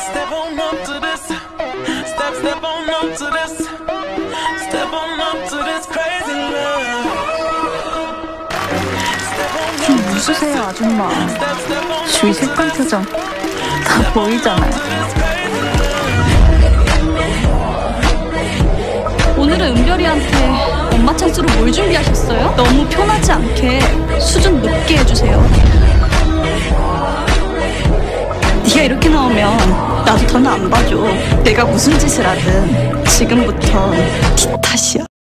Step on up to this. Step on up to this crazy love. 좀 웃으세요 아줌마 주위 색깔 표정 다 보이잖아요 오늘은 은별이한테 엄마 찬스로 뭘 준비하셨어요? 너무 편하지 않게 수준 높게 해주세요. 네가 이렇게 나오면 나도 더는 안 봐줘. 내가 무슨 짓을 하든 지금부터 네 탓이야.